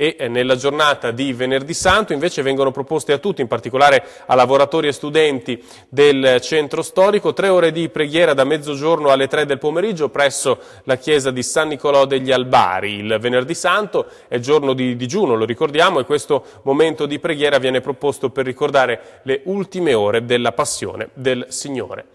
e eh, nella giornata di venerdì santo invece vengono proposte a tutti, in particolare a lavoratori e studenti del centro storico, tre ore di preghiera da mezzogiorno alle tre del pomeriggio presso la chiesa di San Nicolò degli Albari. Il venerdì santo è giorno di digiuno, lo ricordiamo, e questo momento di preghiera viene proposto per ricordare le ultime ore della passione del Signore.